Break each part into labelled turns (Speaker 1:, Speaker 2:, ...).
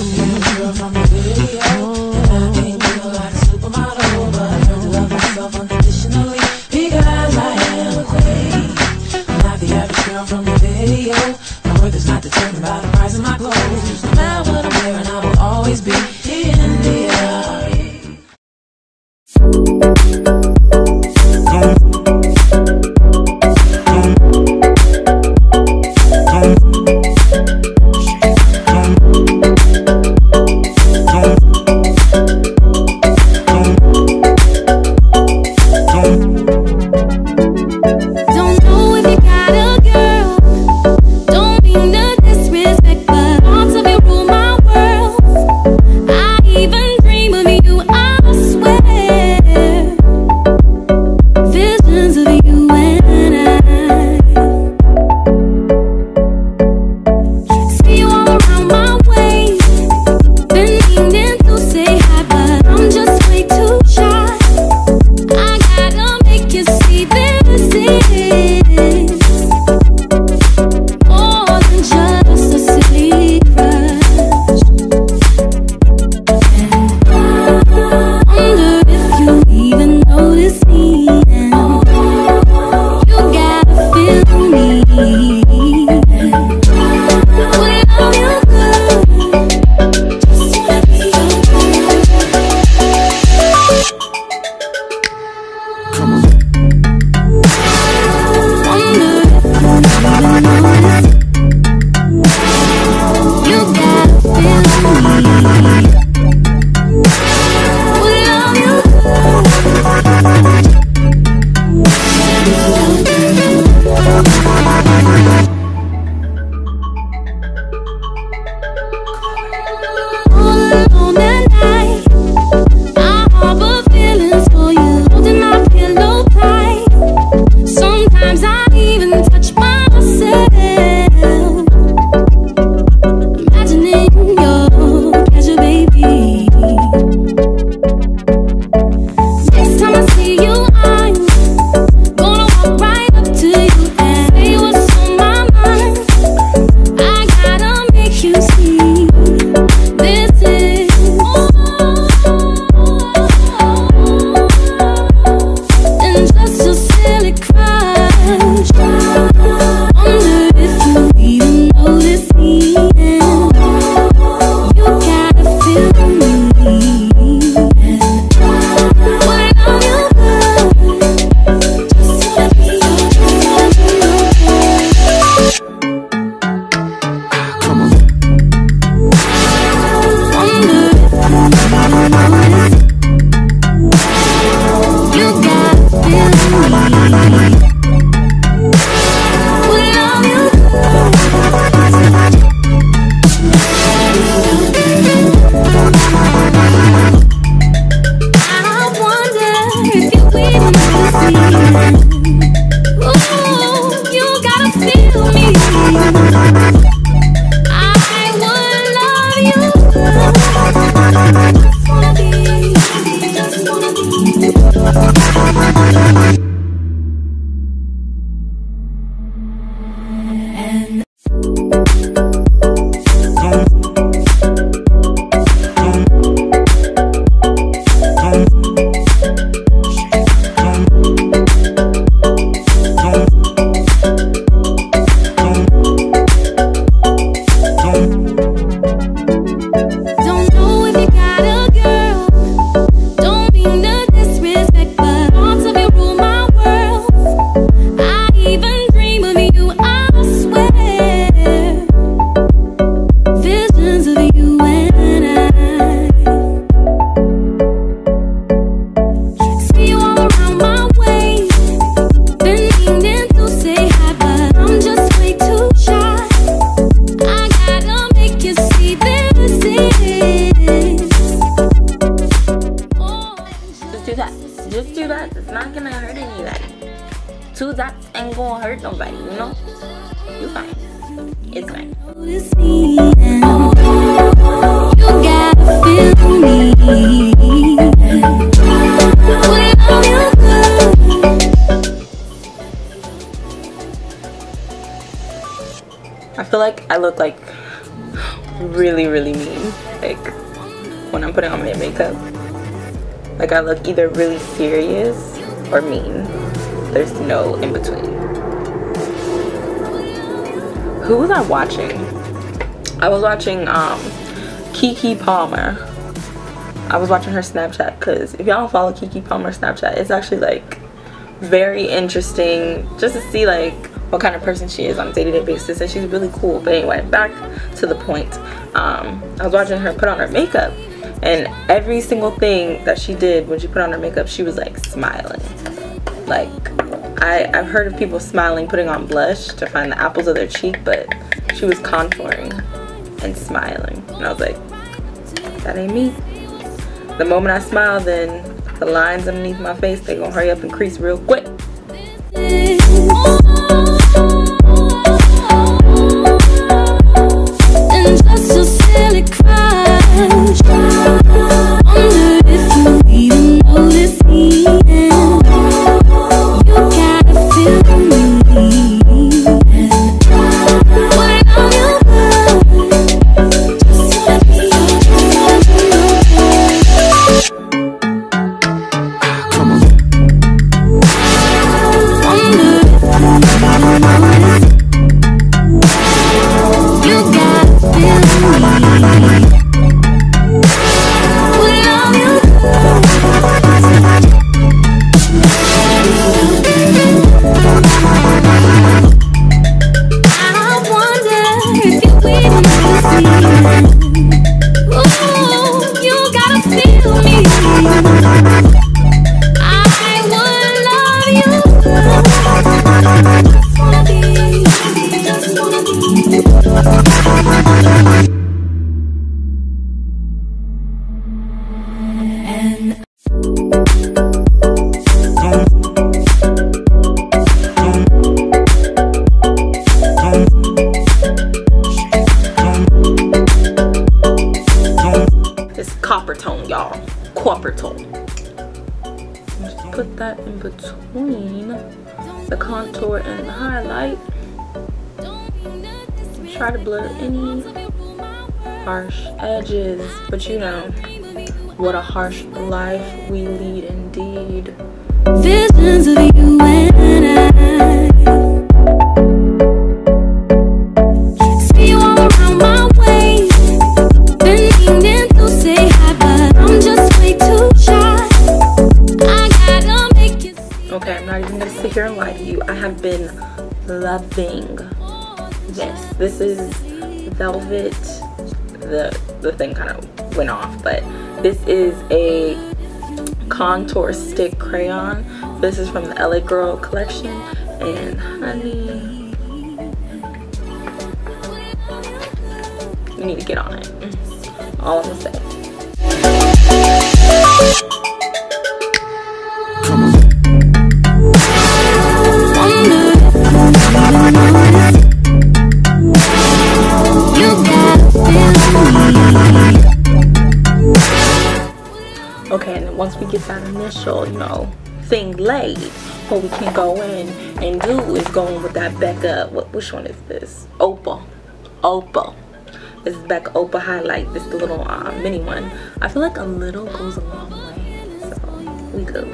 Speaker 1: Girl, I'm
Speaker 2: good.
Speaker 3: ain't gonna hurt nobody, you know? You fine. It's fine. I feel like I look like really, really mean. Like when I'm putting on my makeup. Like I look either really serious or mean. There's no in between. Who was I watching? I was watching um, Keke Palmer. I was watching her Snapchat because if y'all don't follow Keke Palmer Snapchat, it's actually like very interesting just to see like what kind of person she is on a day-to-day basis and she's really cool but anyway back to the point um, I was watching her put on her makeup and every single thing that she did when she put on her makeup she was like smiling like I, I've heard of people smiling putting on blush to find the apples of their cheek but she was contouring and smiling. And I was like that ain't me. The moment I smile then the lines underneath my face they gonna hurry up and crease real quick Try to blur any harsh edges, but you know what a harsh life we lead indeed.
Speaker 2: visions of you and I. See you all around my way. Been meaning to say hi, but I'm just way too shy. I gotta make you see.
Speaker 3: Okay, I'm not even gonna sit here and lie to you. I have been loving this. Is velvet. The the thing kind of went off, but this is a contour stick crayon. This is from the LA Girl collection, and honey, you need to get on it. All I'm gonna say.
Speaker 2: Wonder if
Speaker 3: we get that initial, you know, thing laid, what we can go in and do is go in with that Becca. What, which one is this? Opal. Opal. This is Becca Opal highlight. This little uh, mini one. I feel like a little goes a long way, so we good.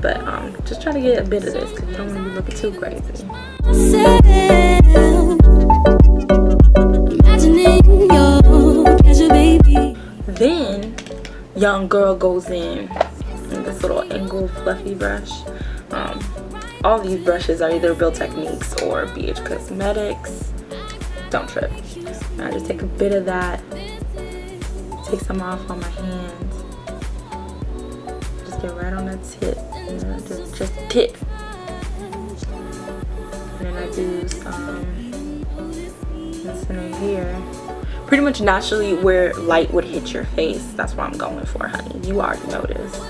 Speaker 3: But um, just try to get a bit of this because you don't want to be looking too crazy. Young girl goes in with this little angled fluffy brush. Um, all these brushes are either Build Techniques or BH Cosmetics. Don't trip. I just take a bit of that, take some off on my hands, just get right on that tip, you know, just just tip. And then I do some in here pretty much naturally where light would hit your face. That's what I'm going for, honey. You already noticed.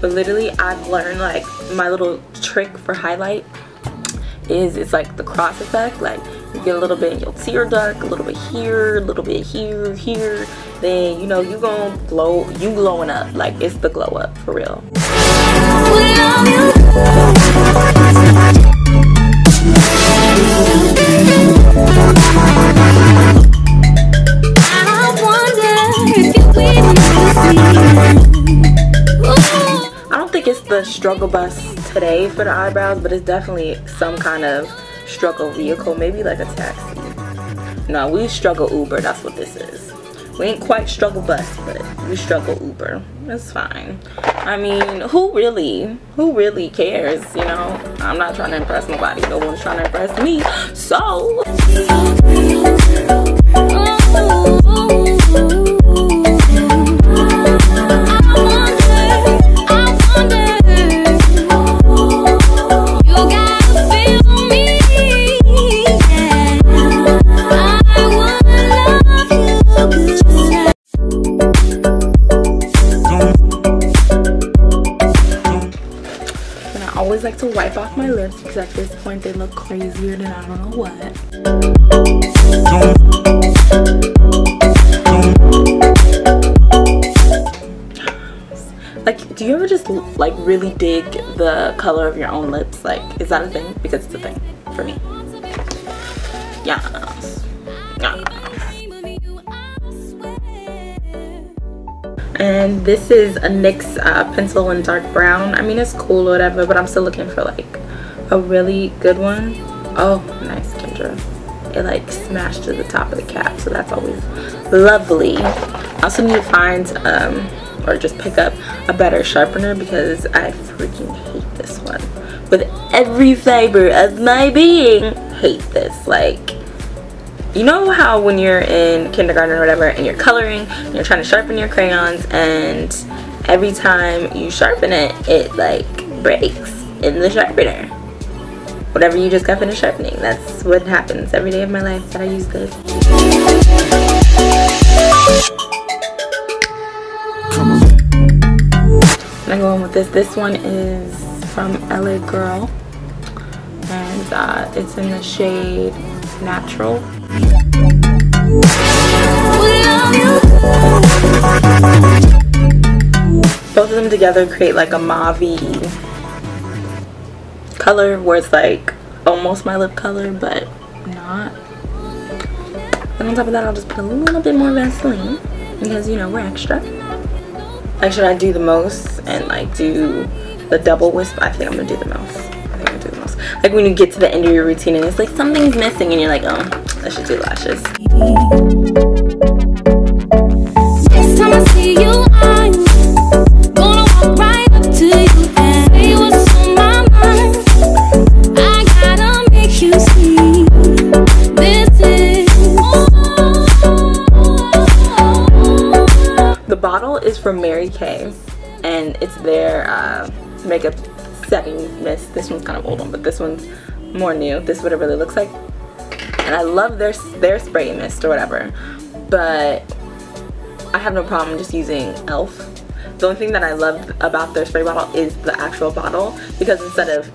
Speaker 3: But literally, I've learned like my little trick for highlight is it's like the cross effect. Like you get a little bit in your tear duct, a little bit here, a little bit here, here. Then you know you gonna glow, you glowing up. Like it's the glow up for real. Struggle bus today for the eyebrows, but it's definitely some kind of struggle vehicle, maybe like a taxi. No, we struggle Uber, that's what this is. We ain't quite struggle bus, but we struggle Uber. It's fine. I mean, who really, who really cares, you know? I'm not trying to impress nobody. No one's trying to impress me. So, lips because at this point they look crazier than I don't know what. Like, do you ever just like really dig the color of your own lips? Like, is that a thing? Because it's a thing for me. Yes. And this is a NYX uh, pencil in dark brown. I mean, it's cool or whatever, but I'm still looking for like a really good one. Oh, nice, Kendra. It like smashed to the top of the cap, so that's always lovely. I also need to find um, or just pick up a better sharpener because I freaking hate this one. With every fiber of my being, hate this. Like, you know how when you're in kindergarten or whatever and you're coloring and you're trying to sharpen your crayons and every time you sharpen it it like breaks in the sharpener whatever you just got finished sharpening. That's what happens every day of my life that I use this. I go on with this. This one is from LA Girl. And uh, it's in the shade natural. Both of them together create like a mauve color where it's like almost my lip color but not. And on top of that I'll just put a little bit more Vaseline because you know we're extra. Like should I do the most and like do the double wisp? I think I'm gonna do the most. I think I'm gonna do the most. Like when you get to the end of your routine and it's like something's missing and you're like oh I should do lashes from Mary Kay and it's their uh, makeup setting mist. This one's kind of old one, but this one's more new. This is what it really looks like. And I love their, their spray mist or whatever, but I have no problem just using e.l.f. The only thing that I love about their spray bottle is the actual bottle because instead of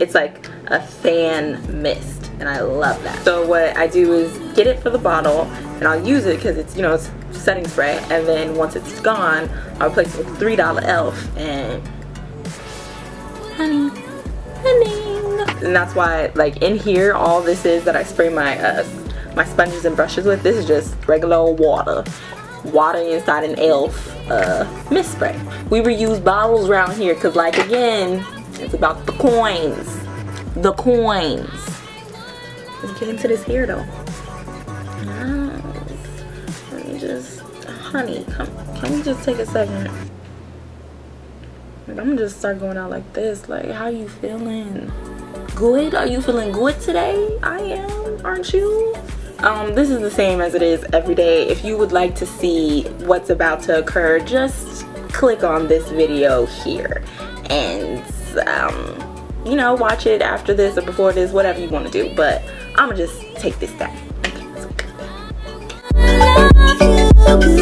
Speaker 3: it's like a fan mist and I love that. So what I do is get it for the bottle and I'll use it because it's, you know, it's setting spray and then once it's gone, I'll replace it with $3 e.l.f. and honey. And that's why like in here, all this is that I spray my, uh, my sponges and brushes with, this is just regular old water. Water inside an e.l.f. Uh, mist spray. We reuse bottles around here because like again, it's about the coins. The coins. Let's get into this hair though. Just, honey, come, can we just take a second? Like, I'm gonna just start going out like this. Like, how you feeling? Good? Are you feeling good today? I am, aren't you? Um, this is the same as it is every day. If you would like to see what's about to occur, just click on this video here and um, you know, watch it after this or before this, whatever you want to do. But I'm gonna just take this down.
Speaker 2: Wanna